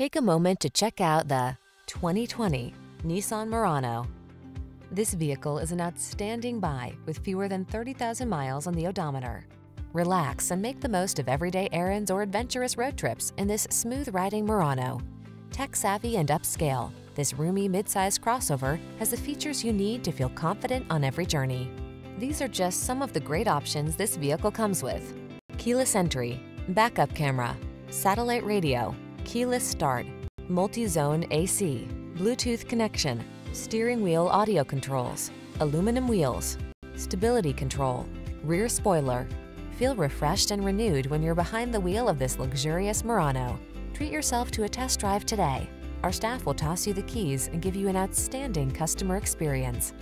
Take a moment to check out the 2020 Nissan Murano. This vehicle is an outstanding buy with fewer than 30,000 miles on the odometer. Relax and make the most of everyday errands or adventurous road trips in this smooth-riding Murano. Tech-savvy and upscale, this roomy midsize crossover has the features you need to feel confident on every journey. These are just some of the great options this vehicle comes with. Keyless entry, backup camera, satellite radio, keyless start, multi-zone AC, Bluetooth connection, steering wheel audio controls, aluminum wheels, stability control, rear spoiler. Feel refreshed and renewed when you're behind the wheel of this luxurious Murano. Treat yourself to a test drive today. Our staff will toss you the keys and give you an outstanding customer experience.